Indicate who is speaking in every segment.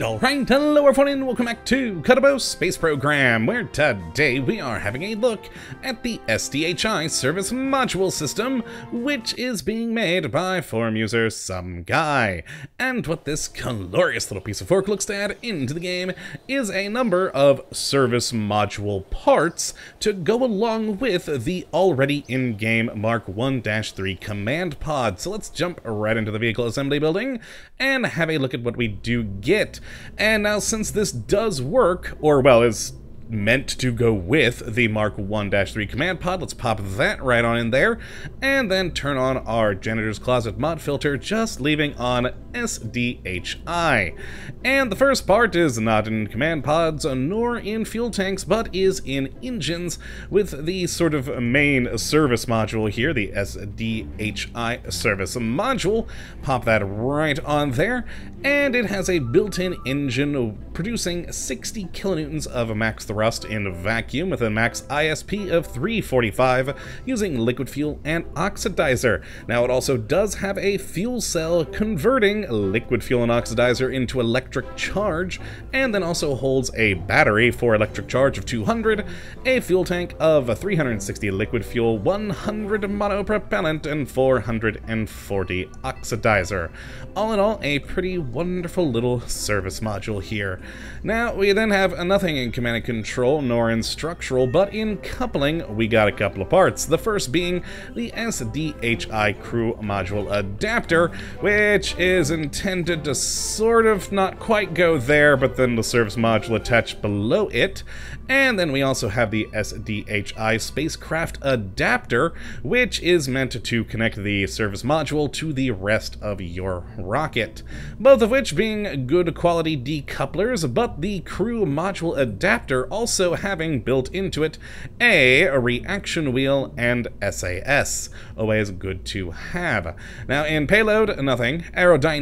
Speaker 1: Alright, hello everyone and welcome back to Kottabos Space Program, where today we are having a look at the SDHI Service Module System, which is being made by forum user sumghai. And what this glorious little piece of work looks to add into the game is a number of service module parts to go along with the already in-game Mark 1-3 command pod. So let's jump right into the vehicle assembly building and have a look at what we do get. And now since this does work, or well, is meant to go with the Mark 1-3 command pod. Let's pop that right on in there, and then turn on our Janitor's Closet mod filter, just leaving on SDHI. And the first part is not in command pods, nor in fuel tanks, but is in engines, with the sort of main service module here, the SDHI service module. Pop that right on there, and it has a built-in engine producing 60 kilonewtons of max thrust in vacuum with a max ISP of 345 using liquid fuel and oxidizer. Now it also does have a fuel cell converting liquid fuel and oxidizer into electric charge and then also holds a battery for electric charge of 200, a fuel tank of 360 liquid fuel, 100 monopropellant, and 440 oxidizer. All in all, a pretty wonderful little service module here. Now, we then have nothing in command and control control nor in structural, but in coupling we got a couple of parts. The first being the SDHI crew module adapter, which is intended to sort of not quite go there, but then the service module attached below it. And then we also have the SDHI spacecraft adapter, which is meant to connect the service module to the rest of your rocket. Both of which being good quality decouplers, but the crew module adapter also having built into it a reaction wheel and SAS. Always good to have. Now in payload, nothing. Aerodynamics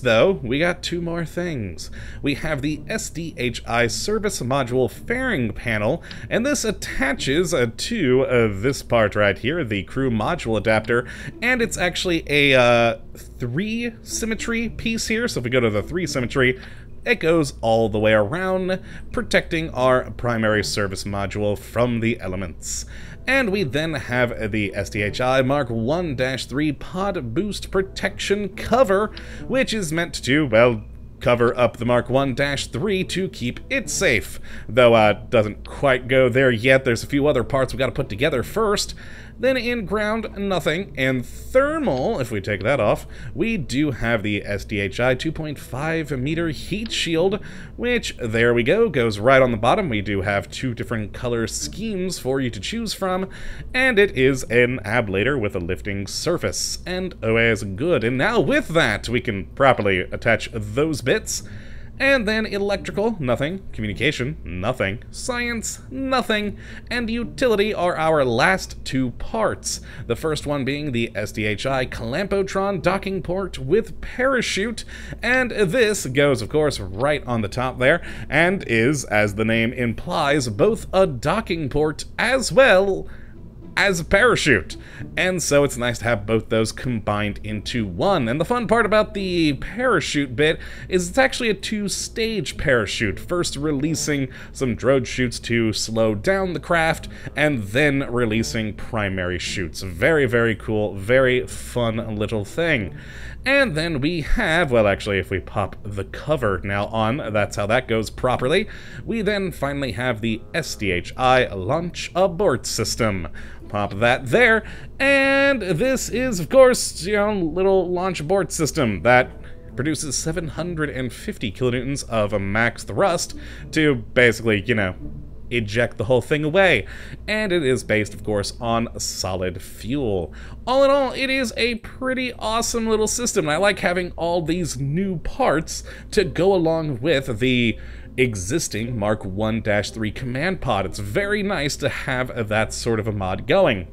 Speaker 1: though, we got two more things. We have the SDHI service module fairing panel, and this attaches uh, to uh, this part right here, the crew module adapter, and it's actually a uh, three symmetry piece here. So if we go to the three symmetry, it goes all the way around, protecting our primary service module from the elements. And we then have the SDHI Mark 1-3 Pod Boost Protection Cover, which is meant to, well, cover up the Mark 1-3 to keep it safe. Though uh doesn't quite go there yet, there's a few other parts we gotta put together first. Then in ground, nothing. And thermal, if we take that off, we do have the SDHI 2.5 meter heat shield, which, there we go, goes right on the bottom. We do have two different color schemes for you to choose from, and it is an ablator with a lifting surface, and oh, always good. And now with that, we can properly attach those bits. And then electrical, nothing. Communication, nothing. Science, nothing. And utility are our last two parts. The first one being the SDHI Clamp-O-Tron docking port with parachute. And this goes, of course, right on the top there, and is, as the name implies, both a docking port as well as a parachute. And so it's nice to have both those combined into one. And the fun part about the parachute bit is it's actually a two-stage parachute, first releasing some drogue chutes to slow down the craft, and then releasing primary chutes. Very, very cool, very fun little thing. And then we have, well actually if we pop the cover now on, that's how that goes properly, we then finally have the SDHI Launch Abort System. Pop that there, and this is of course, you know, little launch abort system that produces 750 kilonewtons of a max thrust to basically, you know, eject the whole thing away. And it is based, of course, on solid fuel. All in all, it is a pretty awesome little system. I like having all these new parts to go along with the existing Mark 1-3 command pod. It's very nice to have that sort of a mod going.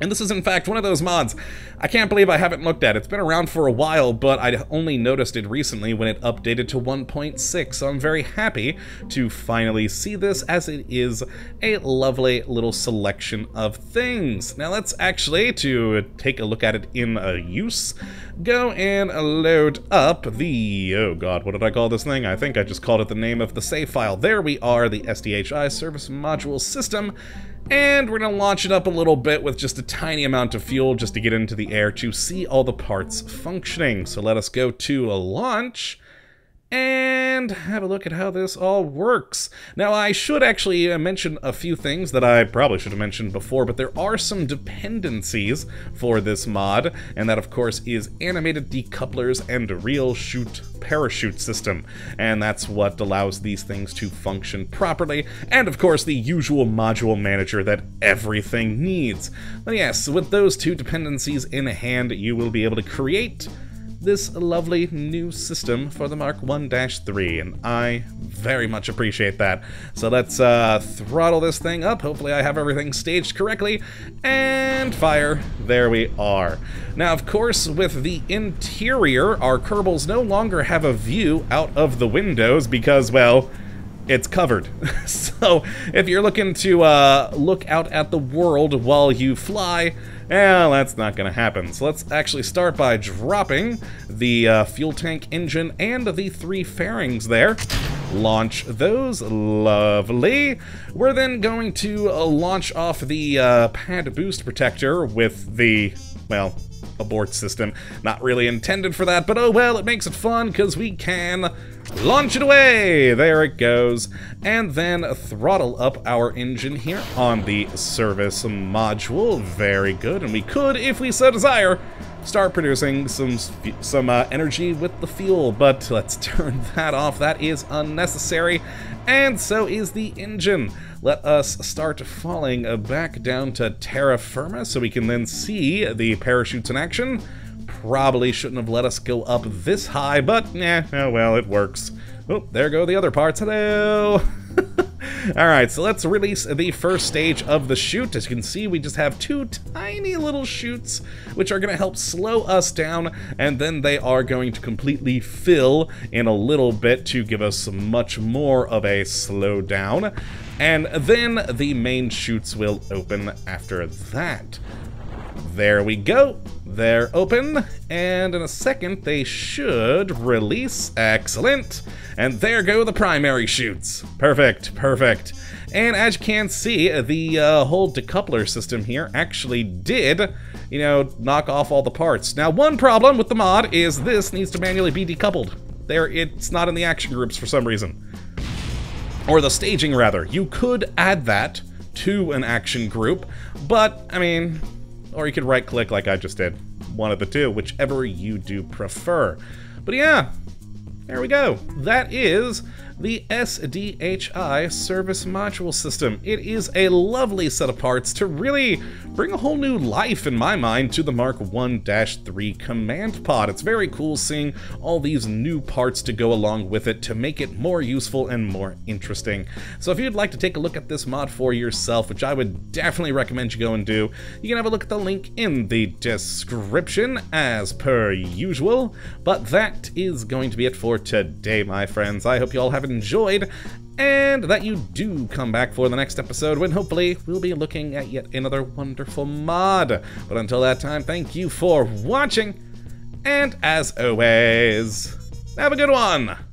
Speaker 1: And this is in fact one of those mods I can't believe I haven't looked at. it. It's been around for a while, but I only noticed it recently when it updated to 1.6, so I'm very happy to finally see this as it is a lovely little selection of things. Now let's actually, to take a look at it in use, go and load up the, oh god, what did I call this thing? I think I just called it the name of the save file. There we are, the SDHI service module system, and we're going to launch it up a little bit with just a tiny amount of fuel just to get into the air to see all the parts functioning. So let us go to a launch and have a look at how this all works. Now, I should actually uh, mention a few things that I probably should have mentioned before, but there are some dependencies for this mod, and that, of course, is animated decouplers and RealChute parachute system, and that's what allows these things to function properly, and, of course, the usual module manager that everything needs. But yes, with those two dependencies in hand, you will be able to create this lovely new system for the Mark 1-3, and I very much appreciate that. So let's uh, throttle this thing up. Hopefully I have everything staged correctly, and fire. There we are. Now, of course, with the interior, our Kerbals no longer have a view out of the windows because, well, it's covered. so if you're looking to uh, look out at the world while you fly, well, that's not going to happen. So let's actually start by dropping the uh, fuel tank engine and the three fairings there. Launch those. Lovely. We're then going to uh, launch off the uh, pad boost protector with the, well, abort system. Not really intended for that, but oh well, it makes it fun because we can launch it away! There it goes. And then throttle up our engine here on the service module. Very good. And we could, if we so desire, start producing some some uh, energy with the fuel, but let's turn that off. That is unnecessary, and so is the engine. Let us start falling back down to terra firma so we can then see the parachutes in action. Probably shouldn't have let us go up this high, but yeah, oh well, it works. Oh, there go the other parts. Hello! Alright, so let's release the first stage of the chute. As you can see, we just have two tiny little chutes, which are going to help slow us down, and then they are going to completely fill in a little bit to give us much more of a slowdown. And then the main chutes will open after that. There we go. They're open, and in a second they should release. Excellent. And there go the primary chutes. Perfect, perfect. And as you can see, the uh, whole decoupler system here actually did, you know, knock off all the parts. Now, one problem with the mod is this needs to manually be decoupled. There, it's not in the action groups for some reason. Or the staging, rather. You could add that to an action group, but, I mean, or you could right click like I just did. One of the two, whichever you do prefer. But yeah, there we go. That is the SDHI service module system. It is a lovely set of parts to really bring a whole new life, in my mind, to the Mark 1-3 command pod. It's very cool seeing all these new parts to go along with it to make it more useful and more interesting. So if you'd like to take a look at this mod for yourself, which I would definitely recommend you go and do, you can have a look at the link in the description as per usual. But that is going to be it for today, my friends. I hope you all have enjoyed, and that you do come back for the next episode when hopefully we'll be looking at yet another wonderful mod. But until that time, thank you for watching, and as always, have a good one!